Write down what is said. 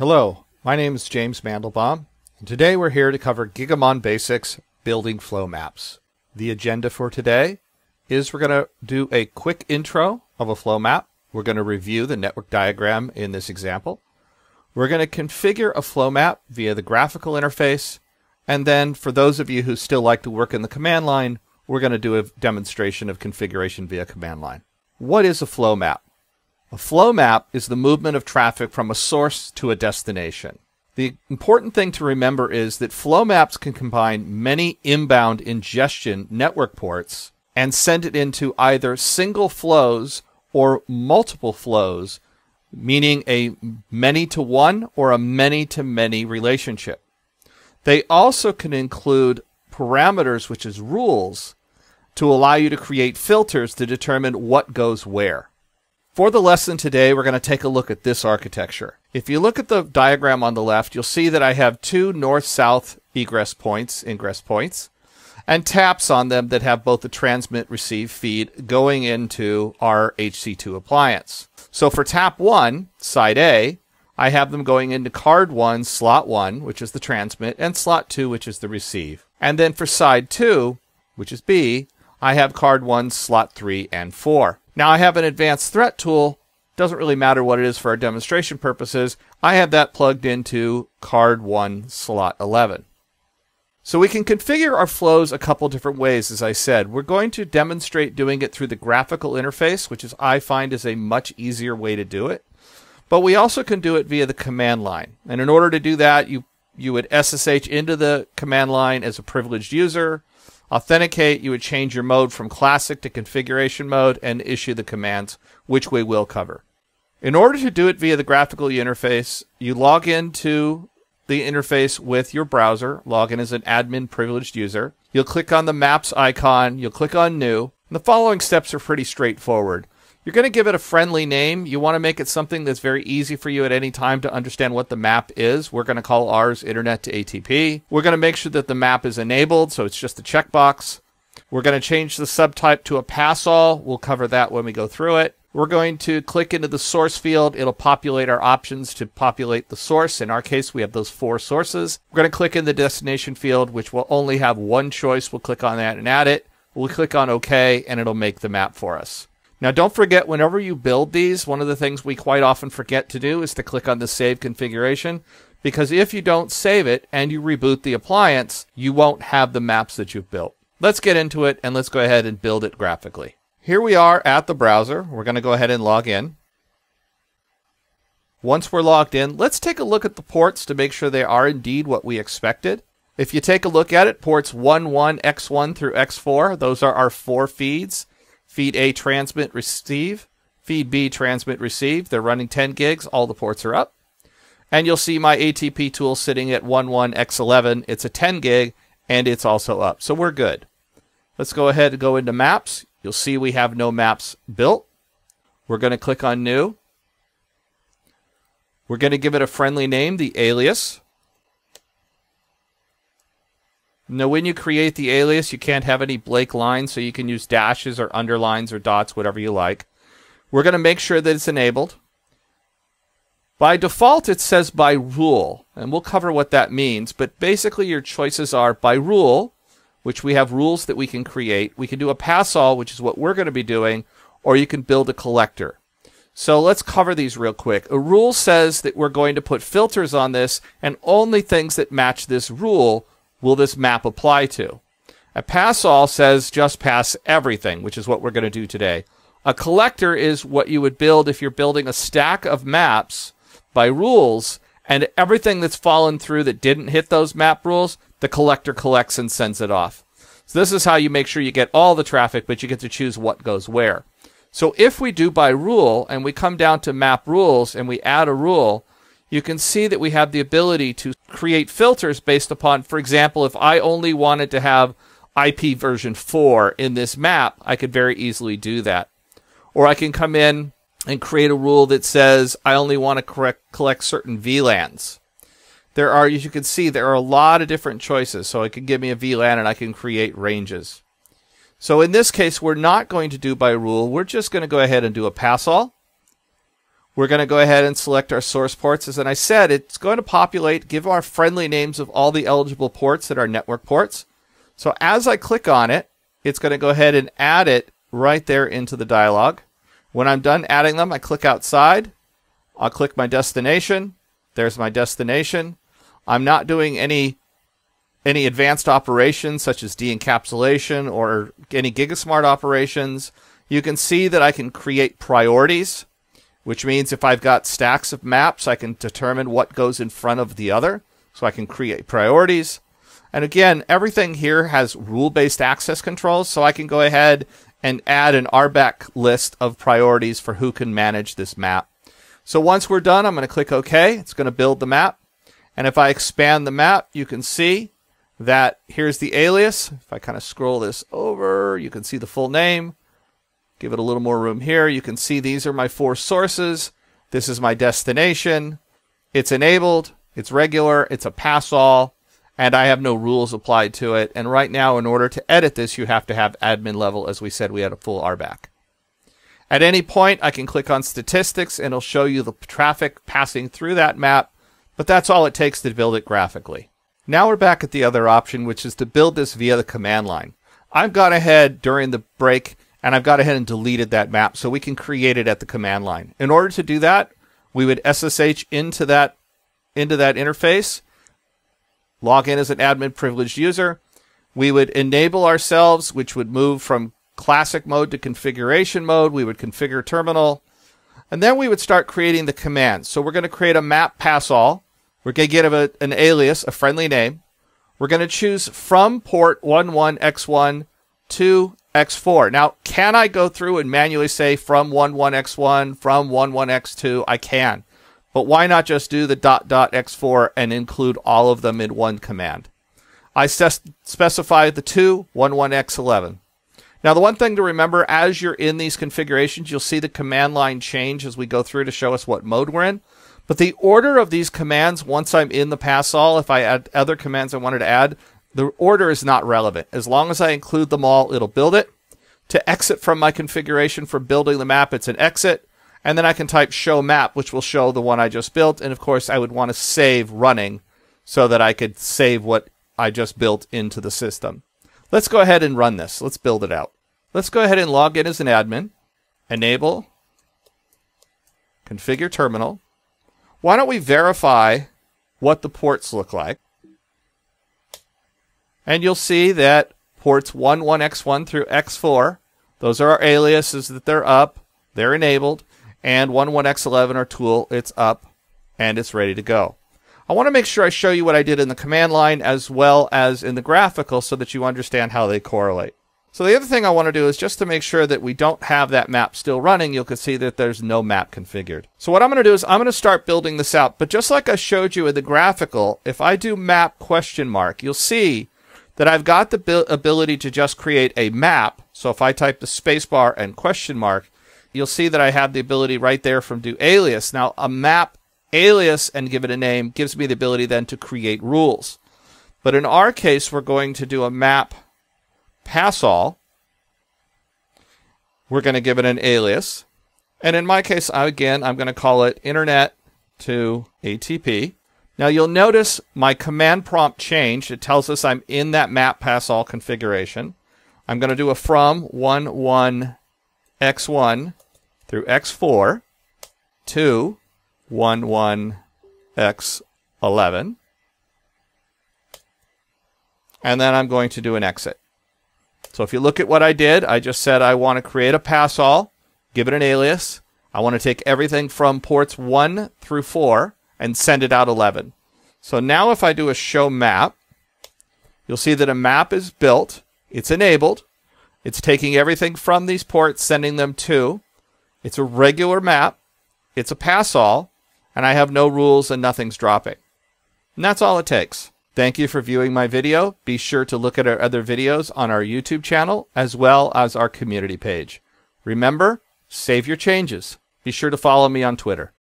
Hello, my name is James Mandelbaum, and today we're here to cover Gigamon Basics Building Flow Maps. The agenda for today is we're going to do a quick intro of a flow map. We're going to review the network diagram in this example. We're going to configure a flow map via the graphical interface, and then for those of you who still like to work in the command line, we're going to do a demonstration of configuration via command line. What is a flow map? A flow map is the movement of traffic from a source to a destination. The important thing to remember is that flow maps can combine many inbound ingestion network ports and send it into either single flows or multiple flows, meaning a many to one or a many to many relationship. They also can include parameters, which is rules, to allow you to create filters to determine what goes where. For the lesson today, we're going to take a look at this architecture. If you look at the diagram on the left, you'll see that I have two north-south egress points, ingress points, and taps on them that have both the transmit receive feed going into our HC2 appliance. So for tap 1, side A, I have them going into card 1, slot 1, which is the transmit, and slot 2, which is the receive. And then for side 2, which is B, I have card 1, slot 3, and 4. Now I have an advanced threat tool. Doesn't really matter what it is for our demonstration purposes. I have that plugged into card 1 slot 11. So we can configure our flows a couple different ways, as I said. We're going to demonstrate doing it through the graphical interface, which is I find is a much easier way to do it. But we also can do it via the command line. And in order to do that, you you would SSH into the command line as a privileged user. Authenticate, you would change your mode from classic to configuration mode and issue the commands, which we will cover. In order to do it via the graphical interface, you log into the interface with your browser, log in as an admin privileged user. You'll click on the maps icon, you'll click on new. And The following steps are pretty straightforward. You're going to give it a friendly name. You want to make it something that's very easy for you at any time to understand what the map is. We're going to call ours Internet to ATP. We're going to make sure that the map is enabled, so it's just a checkbox. We're going to change the subtype to a pass all. We'll cover that when we go through it. We're going to click into the source field. It'll populate our options to populate the source. In our case, we have those four sources. We're going to click in the destination field, which will only have one choice. We'll click on that and add it. We'll click on OK, and it'll make the map for us. Now, don't forget, whenever you build these, one of the things we quite often forget to do is to click on the Save Configuration, because if you don't save it and you reboot the appliance, you won't have the maps that you've built. Let's get into it and let's go ahead and build it graphically. Here we are at the browser. We're going to go ahead and log in. Once we're logged in, let's take a look at the ports to make sure they are indeed what we expected. If you take a look at it, ports 1, 1, X1 through X4, those are our four feeds. Feed A transmit receive. Feed B transmit receive. They're running 10 gigs. All the ports are up. And you'll see my ATP tool sitting at 11x11. It's a 10 gig and it's also up. So we're good. Let's go ahead and go into maps. You'll see we have no maps built. We're going to click on new. We're going to give it a friendly name, the alias. Now, when you create the alias, you can't have any Blake lines, so you can use dashes or underlines or dots, whatever you like. We're going to make sure that it's enabled. By default, it says by rule, and we'll cover what that means, but basically your choices are by rule, which we have rules that we can create. We can do a pass all, which is what we're going to be doing, or you can build a collector. So let's cover these real quick. A rule says that we're going to put filters on this, and only things that match this rule will this map apply to? A pass all says just pass everything, which is what we're going to do today. A collector is what you would build if you're building a stack of maps by rules, and everything that's fallen through that didn't hit those map rules, the collector collects and sends it off. So this is how you make sure you get all the traffic, but you get to choose what goes where. So if we do by rule and we come down to map rules and we add a rule, you can see that we have the ability to create filters based upon, for example, if I only wanted to have IP version 4 in this map, I could very easily do that. Or I can come in and create a rule that says I only want to correct, collect certain VLANs. There are, as you can see, there are a lot of different choices. So it can give me a VLAN and I can create ranges. So in this case, we're not going to do by rule. We're just going to go ahead and do a pass all. We're going to go ahead and select our source ports. As I said, it's going to populate, give our friendly names of all the eligible ports that are network ports. So as I click on it, it's going to go ahead and add it right there into the dialog. When I'm done adding them, I click outside. I'll click my destination. There's my destination. I'm not doing any any advanced operations such as de-encapsulation or any GigaSmart operations. You can see that I can create priorities which means if I've got stacks of maps, I can determine what goes in front of the other. So I can create priorities. And again, everything here has rule-based access controls, so I can go ahead and add an RBAC list of priorities for who can manage this map. So once we're done, I'm going to click OK. It's going to build the map. And if I expand the map, you can see that here's the alias. If I kind of scroll this over, you can see the full name. Give it a little more room here. You can see these are my four sources. This is my destination. It's enabled. It's regular. It's a pass all. And I have no rules applied to it. And right now, in order to edit this, you have to have admin level. As we said, we had a full RBAC. At any point, I can click on statistics and it'll show you the traffic passing through that map. But that's all it takes to build it graphically. Now we're back at the other option, which is to build this via the command line. I've gone ahead during the break and I've gone ahead and deleted that map so we can create it at the command line. In order to do that, we would SSH into that into that interface, log in as an admin privileged user. We would enable ourselves, which would move from classic mode to configuration mode. We would configure terminal, and then we would start creating the commands. So we're going to create a map pass all. We're going to give it an alias, a friendly name. We're going to choose from port 11x1 to X4. Now, can I go through and manually say from 11X1, from 11X2? I can. But why not just do the dot dot X4 and include all of them in one command? I specify the two 11X11. Now, the one thing to remember as you're in these configurations, you'll see the command line change as we go through to show us what mode we're in. But the order of these commands, once I'm in the pass all, if I add other commands I wanted to add, the order is not relevant. As long as I include them all, it'll build it. To exit from my configuration for building the map, it's an exit. And then I can type show map, which will show the one I just built. And of course, I would want to save running so that I could save what I just built into the system. Let's go ahead and run this. Let's build it out. Let's go ahead and log in as an admin. Enable. Configure terminal. Why don't we verify what the ports look like? And you'll see that ports 1, 1x1 through x4, those are our aliases that they're up, they're enabled, and 1, 1x11 are tool, it's up, and it's ready to go. I want to make sure I show you what I did in the command line as well as in the graphical so that you understand how they correlate. So the other thing I want to do is just to make sure that we don't have that map still running, you can see that there's no map configured. So what I'm going to do is I'm going to start building this out. But just like I showed you in the graphical, if I do map question mark, you'll see that I've got the ability to just create a map. So if I type the spacebar and question mark, you'll see that I have the ability right there from do alias. Now a map alias and give it a name gives me the ability then to create rules. But in our case, we're going to do a map pass all. We're going to give it an alias. And in my case, again, I'm going to call it internet to ATP. Now you'll notice my command prompt changed. It tells us I'm in that map pass all configuration. I'm going to do a from 1 1 x1 through x4 to 1 1 x11. And then I'm going to do an exit. So if you look at what I did, I just said I want to create a pass all, give it an alias. I want to take everything from ports 1 through 4 and send it out 11. So now if I do a show map, you'll see that a map is built. It's enabled. It's taking everything from these ports, sending them to. It's a regular map. It's a pass all. And I have no rules and nothing's dropping. And that's all it takes. Thank you for viewing my video. Be sure to look at our other videos on our YouTube channel as well as our community page. Remember, save your changes. Be sure to follow me on Twitter.